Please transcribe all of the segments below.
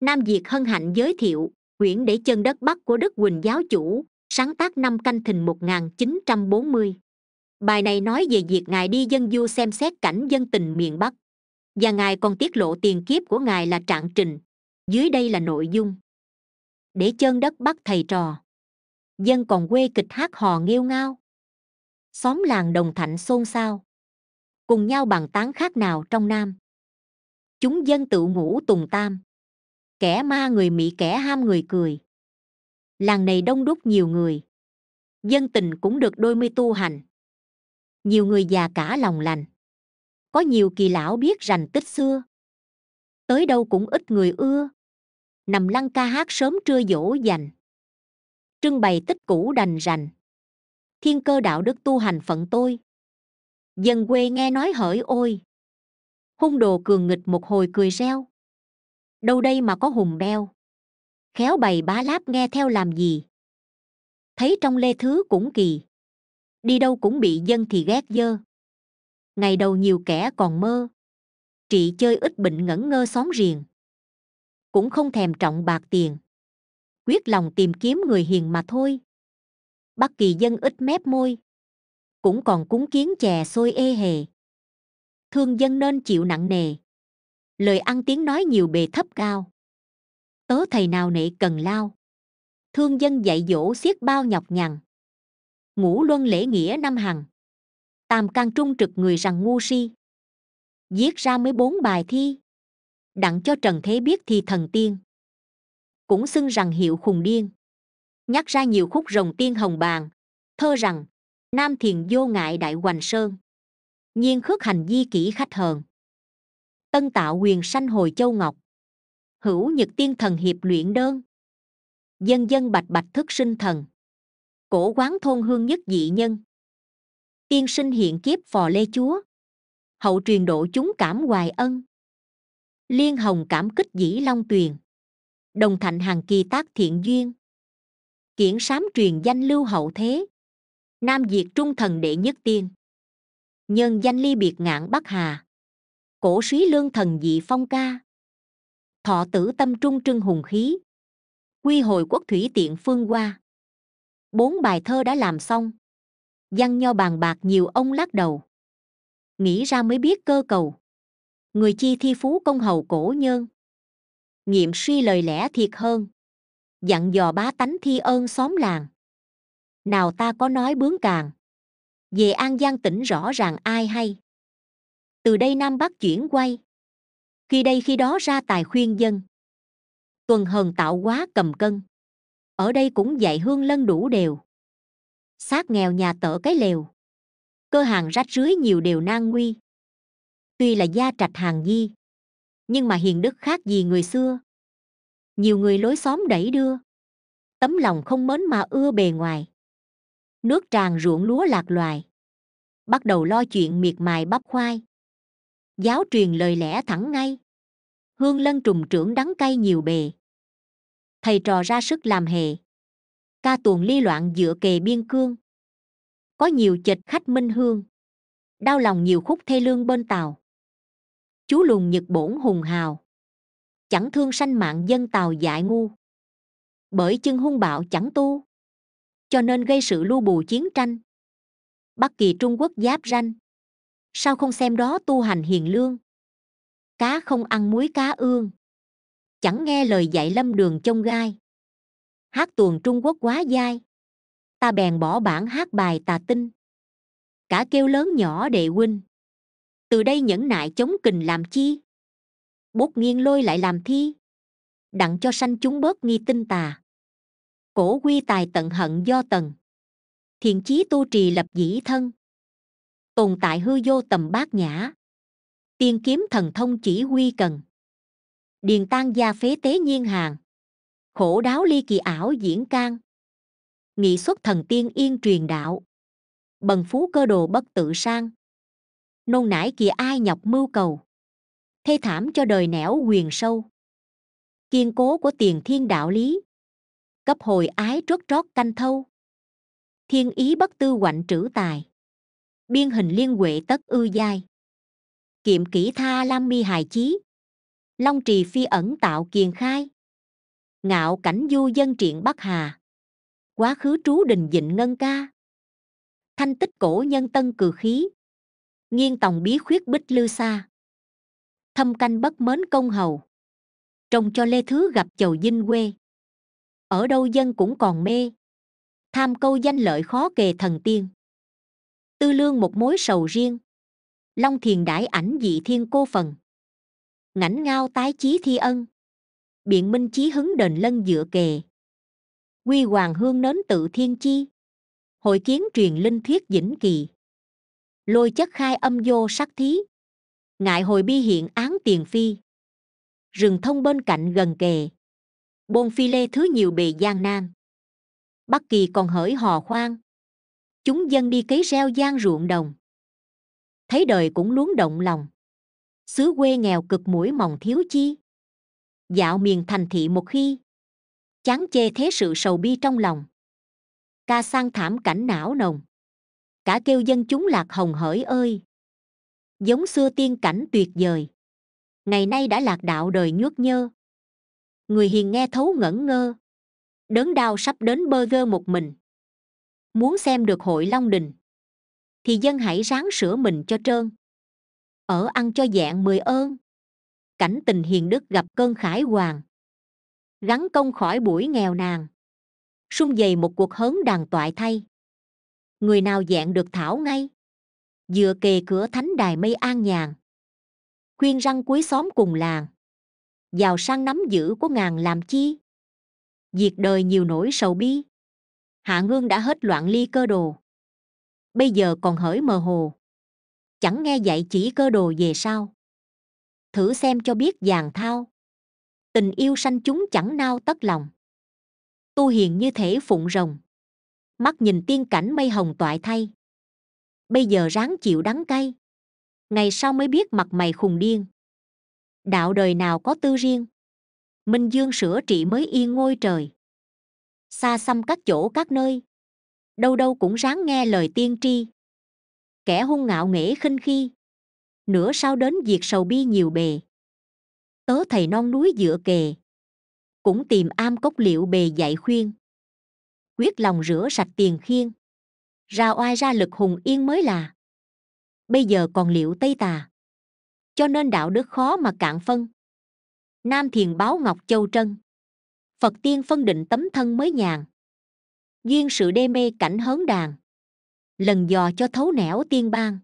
nam diệt hân hạnh giới thiệu quyển để chân đất bắc của đức quỳnh giáo chủ, sáng tác năm canh thìn 1940. Bài này nói về việc Ngài đi dân du xem xét cảnh dân tình miền Bắc. Và Ngài còn tiết lộ tiền kiếp của Ngài là trạng trình. Dưới đây là nội dung. Để chân đất Bắc thầy trò. Dân còn quê kịch hát hò nghêu ngao. Xóm làng đồng thạnh xôn xao. Cùng nhau bằng tán khác nào trong Nam. Chúng dân tự ngủ tùng tam. Kẻ ma người Mỹ, kẻ ham người cười. Làng này đông đúc nhiều người. Dân tình cũng được đôi mươi tu hành. Nhiều người già cả lòng lành. Có nhiều kỳ lão biết rành tích xưa. Tới đâu cũng ít người ưa. Nằm lăng ca hát sớm trưa dỗ dành. Trưng bày tích cũ đành rành. Thiên cơ đạo đức tu hành phận tôi. Dân quê nghe nói hỡi ôi. Hung đồ cường nghịch một hồi cười reo đâu đây mà có hùng beo? Khéo bày bá láp nghe theo làm gì? Thấy trong lê thứ cũng kỳ. Đi đâu cũng bị dân thì ghét dơ. Ngày đầu nhiều kẻ còn mơ. Trị chơi ít bệnh ngẩn ngơ xóm riềng. Cũng không thèm trọng bạc tiền. Quyết lòng tìm kiếm người hiền mà thôi. Bất kỳ dân ít mép môi. Cũng còn cúng kiến chè xôi ê hề. Thương dân nên chịu nặng nề lời ăn tiếng nói nhiều bề thấp cao. Tớ thầy nào nệ cần lao. Thương dân dạy dỗ xiết bao nhọc nhằn. Ngũ luân lễ nghĩa năm hằng. Tam can trung trực người rằng ngu si. Viết ra mới bốn bài thi. Đặng cho trần thế biết thì thần tiên. Cũng xưng rằng hiệu khùng điên. Nhắc ra nhiều khúc rồng tiên hồng bàn thơ rằng, nam thiền vô ngại đại hoành sơn. Nhiên khước hành di kỷ khách hờn tân tạo quyền sanh hồi châu ngọc. Hữu nhật tiên thần hiệp luyện đơn. Dân dân bạch bạch thức sinh thần. Cổ quán thôn hương nhất dị nhân. Tiên sinh hiện kiếp phò lê chúa. Hậu truyền độ chúng cảm hoài ân. Liên hồng cảm kích dĩ long tuyền. Đồng thạnh hàng kỳ tác thiện duyên. Kiển sám truyền danh lưu hậu thế. Nam diệt trung thần đệ nhất tiên. Nhân danh ly biệt ngạn bắc hà cổ suý lương thần dị phong ca. Thọ tử tâm trung trưng hùng khí. Quy hồi quốc thủy tiện phương qua bốn bài thơ đã làm xong. Văn nho bàn bạc nhiều ông lắc đầu. Nghĩ ra mới biết cơ cầu. Người chi thi phú công hầu cổ nhơn. Nghiệm suy lời lẽ thiệt hơn. Dặn dò bá tánh thi ơn xóm làng. Nào ta có nói bướng càng. Về an giang tỉnh rõ ràng ai hay từ đây nam bắc chuyển quay. Khi đây khi đó ra tài khuyên dân. Tuần hờn tạo quá cầm cân. Ở đây cũng dạy hương lân đủ đều. Xác nghèo nhà tở cái lều. Cơ hàng rách rưới nhiều đều nan nguy. Tuy là gia trạch hàng di, nhưng mà hiền đức khác gì người xưa. Nhiều người lối xóm đẩy đưa. Tấm lòng không mến mà ưa bề ngoài. Nước tràn ruộng lúa lạc loài. Bắt đầu lo chuyện miệt mài bắp khoai giáo truyền lời lẽ thẳng ngay. Hương lân trùng trưởng đắng cay nhiều bề. Thầy trò ra sức làm hề. Ca tuồng ly loạn dựa kề biên cương. Có nhiều chệch khách minh hương. Đau lòng nhiều khúc thê lương bên tàu. Chú lùn nhật bổn hùng hào. Chẳng thương sanh mạng dân tàu dại ngu. Bởi chân hung bạo chẳng tu. Cho nên gây sự lưu bù chiến tranh. Bắc kỳ trung quốc giáp ranh sao không xem đó tu hành hiền lương? Cá không ăn muối cá ương. Chẳng nghe lời dạy lâm đường trông gai. Hát tuồng trung quốc quá dai. Ta bèn bỏ bản hát bài tà tinh. Cả kêu lớn nhỏ đệ huynh. Từ đây nhẫn nại chống kình làm chi? Bút nghiêng lôi lại làm thi. Đặng cho sanh chúng bớt nghi tinh tà. Cổ quy tài tận hận do tần. Thiện chí tu trì lập dĩ thân tồn tại hư vô tầm bát nhã. Tiên kiếm thần thông chỉ huy cần. Điền tan gia phế tế nhiên hàng khổ đáo ly kỳ ảo diễn can. Nghị xuất thần tiên yên truyền đạo. Bần phú cơ đồ bất tự sang. Nôn nải kỳ ai nhọc mưu cầu. Thê thảm cho đời nẻo quyền sâu. Kiên cố của tiền thiên đạo lý. Cấp hồi ái trót trót canh thâu. Thiên ý bất tư quạnh trữ tài biên hình liên huệ tất ư giai. Kiệm kỹ tha lam mi hài chí. Long trì phi ẩn tạo kiền khai. Ngạo cảnh du dân triện bắc hà. Quá khứ trú đình dịnh ngân ca. Thanh tích cổ nhân tân cừ khí. Nghiêng tòng bí khuyết bích lư xa thâm canh bất mến công hầu. Trông cho lê thứ gặp chầu dinh quê. Ở đâu dân cũng còn mê. Tham câu danh lợi khó kề thần tiên tư lương một mối sầu riêng. Long thiền đãi ảnh dị thiên cô phần. Ngảnh ngao tái chí thi ân. Biện minh chí hứng đền lân dựa kề. Quy hoàng hương nến tự thiên chi. Hội kiến truyền linh thuyết dĩnh kỳ. Lôi chất khai âm vô sắc thí. Ngại hồi bi hiện án tiền phi. Rừng thông bên cạnh gần kề. Bôn phi lê thứ nhiều bề gian nan. Bắc kỳ còn hỡi hò khoan chúng dân đi cấy reo gian ruộng đồng. Thấy đời cũng luống động lòng. Xứ quê nghèo cực mũi mòng thiếu chi. Dạo miền thành thị một khi. Chán chê thế sự sầu bi trong lòng. Ca sang thảm cảnh não nồng. Cả kêu dân chúng lạc hồng hỡi ơi. Giống xưa tiên cảnh tuyệt vời. Ngày nay đã lạc đạo đời nhuốc nhơ. Người hiền nghe thấu ngẩn ngơ. Đớn đau sắp đến bơ vơ một mình muốn xem được hội long đình, thì dân hãy ráng sửa mình cho trơn. Ở ăn cho dạng mười ơn. Cảnh tình hiền đức gặp cơn khải hoàng. Gắn công khỏi buổi nghèo nàn. Sung dày một cuộc hớn đàn toại thay. Người nào dạng được thảo ngay dựa kề cửa thánh đài mây an nhàn. Khuyên răng cuối xóm cùng làng. Giàu sang nắm giữ của ngàn làm chi. Diệt đời nhiều nỗi sầu bi hạ ngương đã hết loạn ly cơ đồ. Bây giờ còn hỡi mờ hồ. Chẳng nghe dạy chỉ cơ đồ về sau thử xem cho biết giàn thao. Tình yêu sanh chúng chẳng nao tất lòng. Tu hiền như thể phụng rồng. Mắt nhìn tiên cảnh mây hồng toại thay. Bây giờ ráng chịu đắng cay. Ngày sau mới biết mặt mày khùng điên. Đạo đời nào có tư riêng? Minh dương sửa trị mới yên ngôi trời xa xăm các chỗ, các nơi. Đâu đâu cũng ráng nghe lời tiên tri. Kẻ hung ngạo nghễ khinh khi. Nửa sau đến diệt sầu bi nhiều bề. Tớ thầy non núi dựa kề. Cũng tìm am cốc liệu bề dạy khuyên. Quyết lòng rửa sạch tiền khiên ra oai ra lực hùng yên mới là. Bây giờ còn liệu tây tà. Cho nên đạo đức khó mà cạn phân. Nam thiền báo ngọc châu trân phật tiên phân định tấm thân mới nhàn. Duyên sự đê mê cảnh hớn đàn. Lần dò cho thấu nẻo tiên bang.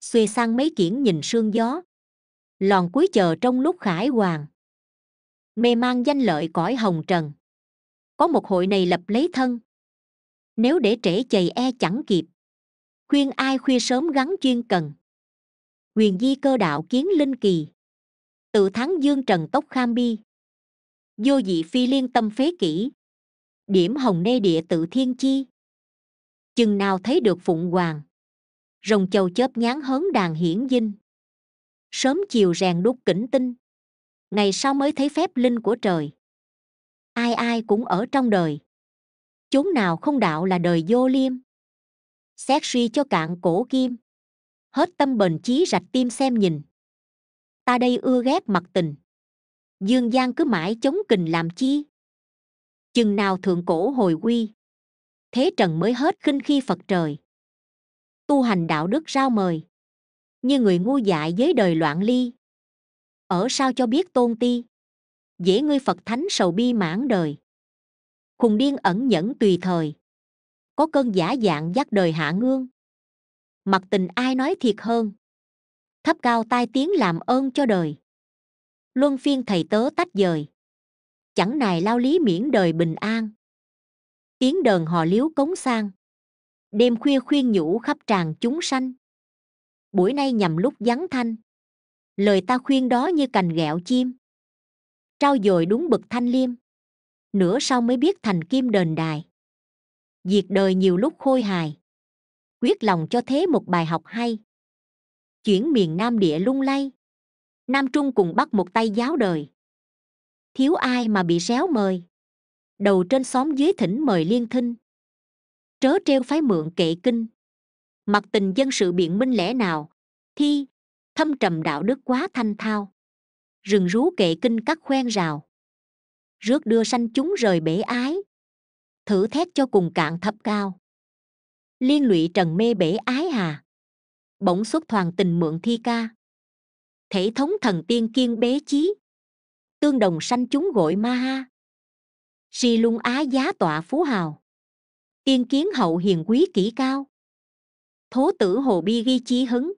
Xuê sang mấy kiển nhìn sương gió. Lòn cuối chờ trong lúc khải hoàng. Mê mang danh lợi cõi hồng trần. Có một hội này lập lấy thân. Nếu để trễ chầy e chẳng kịp. Khuyên ai khuya sớm gắn chuyên cần. Huyền di cơ đạo kiến linh kỳ. Tự thắng dương trần tốc kham bi vô dị phi liên tâm phế kỹ điểm hồng nê địa tự thiên chi. Chừng nào thấy được phụng hoàng. Rồng châu chớp nhán hớn đàn hiển dinh. Sớm chiều rèn đúc kỉnh tinh. Ngày sau mới thấy phép linh của trời. Ai ai cũng ở trong đời. Chốn nào không đạo là đời vô liêm. Xét suy cho cạn cổ kim. Hết tâm bền chí rạch tim xem nhìn. Ta đây ưa ghét mặt tình dương gian cứ mãi chống kình làm chi? Chừng nào thượng cổ hồi quy? Thế trần mới hết khinh khi phật trời. Tu hành đạo đức rao mời. Như người ngu dại với đời loạn ly. Ở sao cho biết tôn ti? Dễ ngươi phật thánh sầu bi mãn đời. Khùng điên ẩn nhẫn tùy thời. Có cơn giả dạng dắt đời hạ ngương. Mặt tình ai nói thiệt hơn? Thấp cao tai tiếng làm ơn cho đời luân phiên thầy tớ tách dời. Chẳng nài lao lý miễn đời bình an. Tiếng đờn hò liếu cống sang. Đêm khuya khuyên nhủ khắp tràng chúng sanh. Buổi nay nhằm lúc vắng thanh. Lời ta khuyên đó như cành gẹo chim. Trao dồi đúng bực thanh liêm. Nửa sau mới biết thành kim đền đài. Diệt đời nhiều lúc khôi hài. Quyết lòng cho thế một bài học hay. Chuyển miền nam địa lung lay nam trung cùng bắt một tay giáo đời. Thiếu ai mà bị réo mời? Đầu trên xóm dưới thỉnh mời liên thinh. Trớ treo phái mượn kệ kinh. Mặt tình dân sự biện minh lẽ nào? Thi, thâm trầm đạo đức quá thanh thao. Rừng rú kệ kinh cắt khoen rào. Rước đưa sanh chúng rời bể ái. Thử thét cho cùng cạn thấp cao. Liên lụy trần mê bể ái hà. Bỗng xuất thoàn tình mượn thi ca thể thống thần tiên kiên bế chí. Tương đồng sanh chúng gội ma ha. Si lung á giá tọa phú hào. Tiên kiến hậu hiền quý kỹ cao. Thố tử hồ bi ghi chí hứng.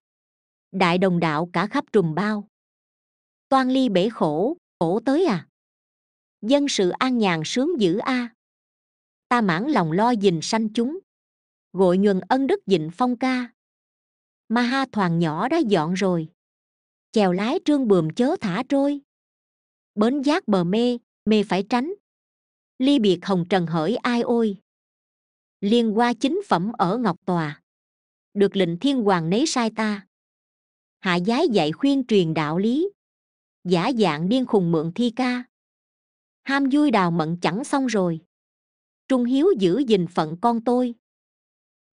Đại đồng đạo cả khắp trùm bao. Toan ly bể khổ khổ tới à? Dân sự an nhàn sướng dữ a. Ta mãn lòng lo dình sanh chúng. Gội nhuần ân đức dịnh phong ca. Ma ha thoàn nhỏ đã dọn rồi chèo lái trương bườm chớ thả trôi. Bến giác bờ mê mê phải tránh. Ly biệt hồng trần hỡi ai ôi. Liên qua chính phẩm ở ngọc tòa. Được lệnh thiên hoàng nấy sai ta. Hạ giái dạy khuyên truyền đạo lý. Giả dạng điên khùng mượn thi ca. Ham vui đào mận chẳng xong rồi. Trung hiếu giữ gìn phận con tôi.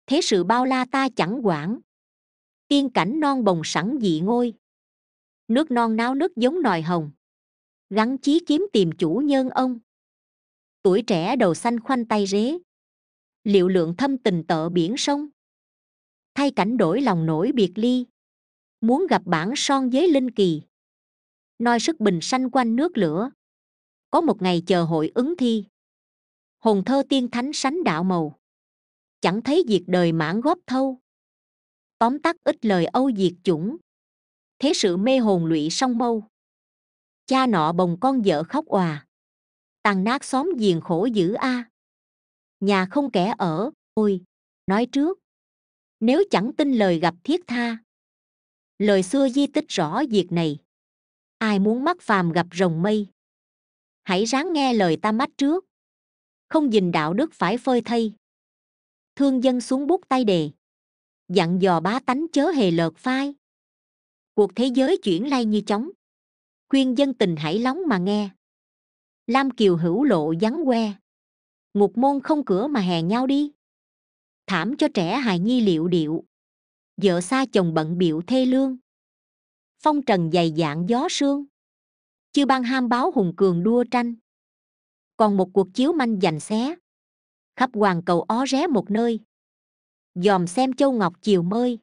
Thế sự bao la ta chẳng quản. Tiên cảnh non bồng sẵn dị ngôi nước non náo nước giống nòi hồng. Gắn chí kiếm tìm chủ nhân ông. Tuổi trẻ đầu xanh khoanh tay rế. Liệu lượng thâm tình tợ biển sông. Thay cảnh đổi lòng nổi biệt ly. Muốn gặp bản son giới linh kỳ. Noi sức bình sanh quanh nước lửa. Có một ngày chờ hội ứng thi. Hồn thơ tiên thánh sánh đạo màu. Chẳng thấy diệt đời mãn góp thâu. Tóm tắt ít lời âu diệt chủng thế sự mê hồn lụy song mâu. Cha nọ bồng con vợ khóc òa. Tàn nát xóm giềng khổ dữ a. Nhà không kẻ ở, ôi, nói trước. Nếu chẳng tin lời gặp thiết tha. Lời xưa di tích rõ việc này. Ai muốn mắc phàm gặp rồng mây? Hãy ráng nghe lời ta mắt trước. Không dình đạo đức phải phơi thây thương dân xuống bút tay đề. Dặn dò bá tánh chớ hề lợt phai cuộc thế giới chuyển lay như chóng. Khuyên dân tình hãy lóng mà nghe. Lam kiều hữu lộ vắng que ngục môn không cửa mà hè nhau đi. Thảm cho trẻ hài nhi liệu điệu. Vợ xa chồng bận biệu thê lương. Phong trần dày dạng gió sương. Chưa ban ham báo hùng cường đua tranh. Còn một cuộc chiếu manh giành xé. Khắp hoàng cầu ó ré một nơi. Dòm xem châu ngọc chiều mơi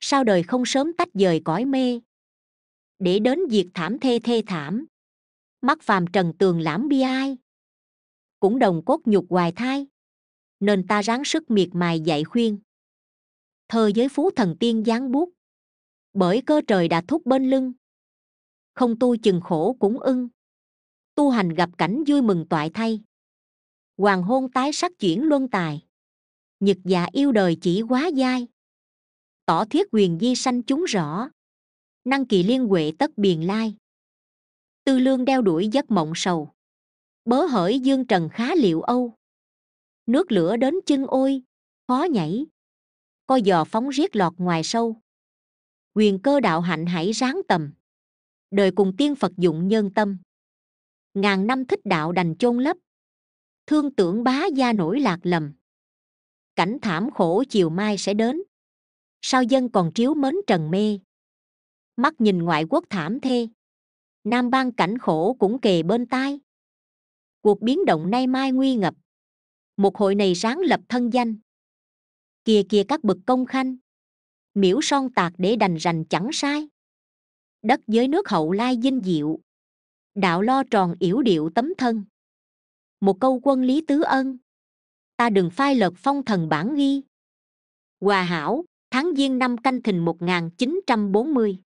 sao đời không sớm tách rời cõi mê? Để đến diệt thảm thê thê thảm. Mắt phàm trần tường lãm bi ai? Cũng đồng cốt nhục hoài thai. Nên ta ráng sức miệt mài dạy khuyên. Thơ giới phú thần tiên giáng bút bởi cơ trời đã thúc bên lưng. Không tu chừng khổ cũng ưng. Tu hành gặp cảnh vui mừng toại thay. Hoàng hôn tái sắc chuyển luân tài. Nhật dạ yêu đời chỉ quá dai tỏ thiết quyền di sanh chúng rõ. Năng kỳ liên huệ tất biền lai. Tư lương đeo đuổi giấc mộng sầu. Bớ hởi dương trần khá liệu âu. Nước lửa đến chân ôi, khó nhảy. Co giò phóng riết lọt ngoài sâu. Quyền cơ đạo hạnh hãy ráng tầm. Đời cùng tiên phật dụng nhân tâm. Ngàn năm thích đạo đành chôn lấp. Thương tưởng bá gia nổi lạc lầm. Cảnh thảm khổ chiều mai sẽ đến sao dân còn chiếu mến trần mê? Mắt nhìn ngoại quốc thảm thê. Nam bang cảnh khổ cũng kề bên tai. Cuộc biến động nay mai nguy ngập. Một hội này sáng lập thân danh. Kìa kìa các bậc công khanh. Miễu son tạc để đành rành chẳng sai. Đất giới nước hậu lai dinh diệu. Đạo lo tròn yểu điệu tấm thân. Một câu quân lý tứ ân. Ta đừng phai lợt phong thần bản ghi hòa hảo tháng giêng năm canh thìn 1940.